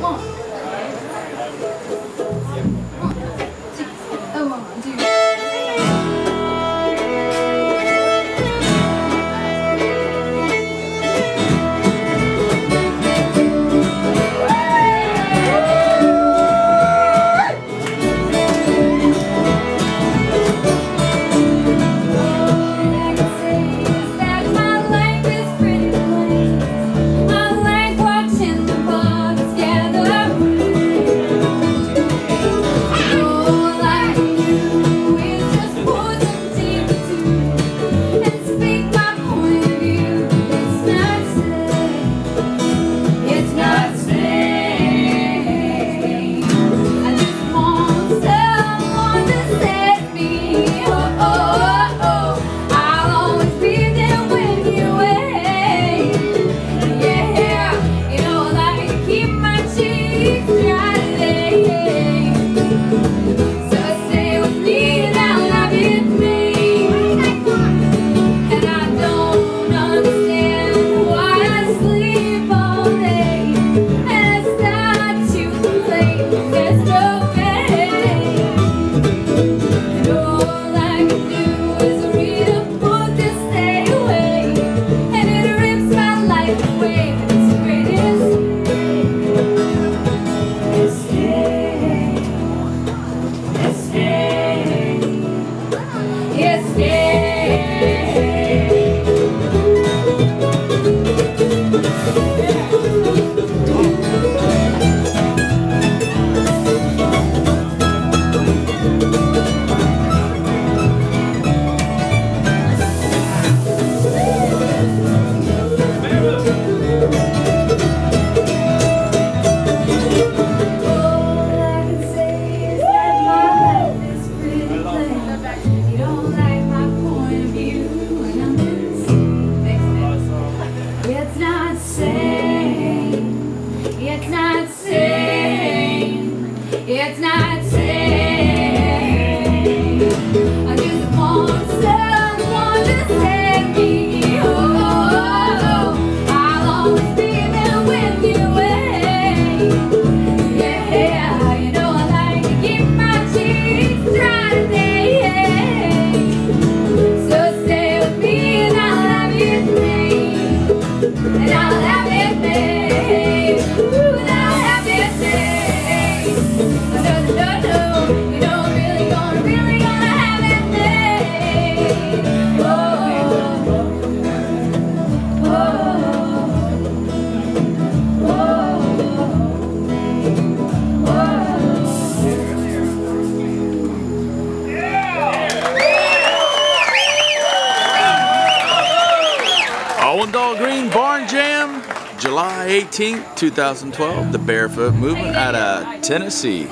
梦。away. It's not safe. It's not. Awendaw Green Barn Jam, July 18th, 2012, the Barefoot Movement out of Tennessee.